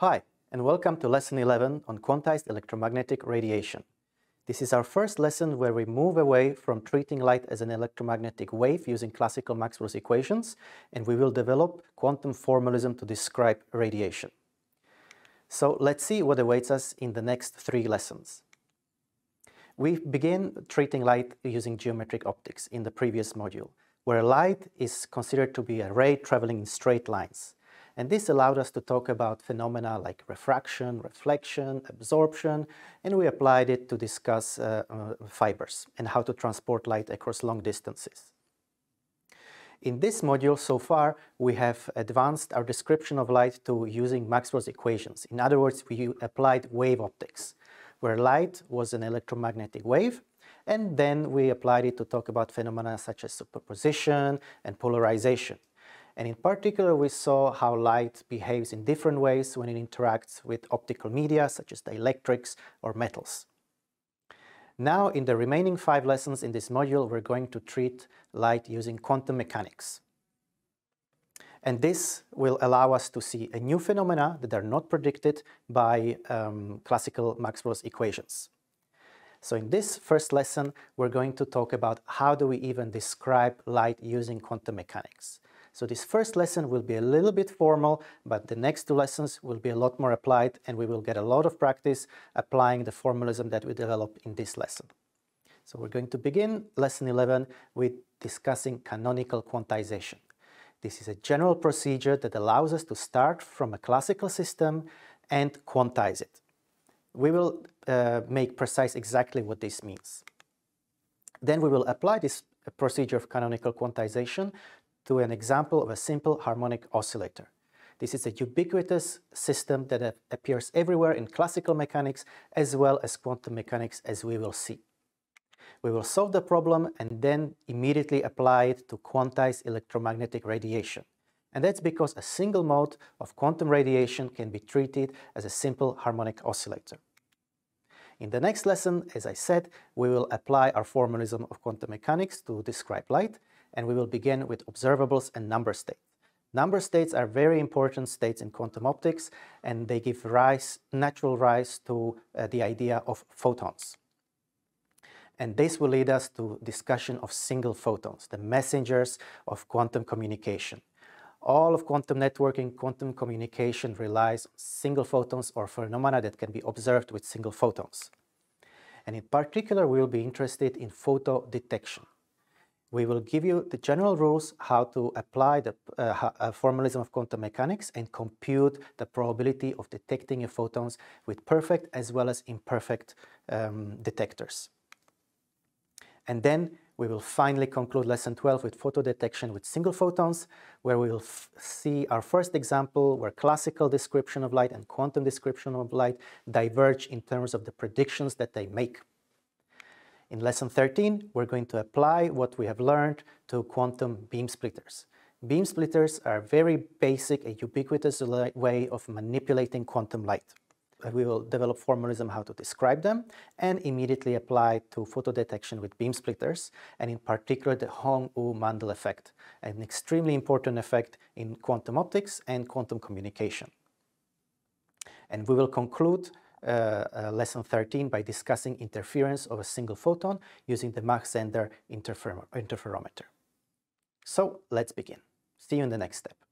Hi, and welcome to Lesson 11 on quantized electromagnetic radiation. This is our first lesson where we move away from treating light as an electromagnetic wave using classical Maxwell's equations, and we will develop quantum formalism to describe radiation. So let's see what awaits us in the next three lessons. We begin treating light using geometric optics in the previous module, where light is considered to be a ray traveling in straight lines. And this allowed us to talk about phenomena like refraction, reflection, absorption, and we applied it to discuss uh, uh, fibers and how to transport light across long distances. In this module so far, we have advanced our description of light to using Maxwell's equations. In other words, we applied wave optics where light was an electromagnetic wave, and then we applied it to talk about phenomena such as superposition and polarization. And in particular, we saw how light behaves in different ways when it interacts with optical media, such as dielectrics or metals. Now, in the remaining five lessons in this module, we're going to treat light using quantum mechanics. And this will allow us to see a new phenomena that are not predicted by um, classical Maxwell's equations. So in this first lesson, we're going to talk about how do we even describe light using quantum mechanics. So this first lesson will be a little bit formal, but the next two lessons will be a lot more applied and we will get a lot of practice applying the formalism that we developed in this lesson. So we're going to begin lesson 11 with discussing canonical quantization. This is a general procedure that allows us to start from a classical system and quantize it. We will uh, make precise exactly what this means. Then we will apply this procedure of canonical quantization to an example of a simple harmonic oscillator. This is a ubiquitous system that appears everywhere in classical mechanics as well as quantum mechanics as we will see. We will solve the problem and then immediately apply it to quantize electromagnetic radiation. And that's because a single mode of quantum radiation can be treated as a simple harmonic oscillator. In the next lesson, as I said, we will apply our formalism of quantum mechanics to describe light, and we will begin with observables and number states. Number states are very important states in quantum optics, and they give rise, natural rise to uh, the idea of photons. And this will lead us to discussion of single photons, the messengers of quantum communication. All of quantum networking, quantum communication relies on single photons or phenomena that can be observed with single photons. And in particular, we will be interested in photo detection. We will give you the general rules how to apply the uh, uh, formalism of quantum mechanics and compute the probability of detecting photons with perfect as well as imperfect um, detectors. And then we will finally conclude lesson 12 with photo detection with single photons, where we will see our first example where classical description of light and quantum description of light diverge in terms of the predictions that they make. In lesson 13, we're going to apply what we have learned to quantum beam splitters. Beam splitters are very basic and ubiquitous way of manipulating quantum light we will develop formalism how to describe them and immediately apply to photo detection with beam splitters and in particular the Hong-Ou-Mandel effect, an extremely important effect in quantum optics and quantum communication. And we will conclude uh, uh, lesson 13 by discussing interference of a single photon using the Mach-Zehnder interfer interferometer. So let's begin. See you in the next step.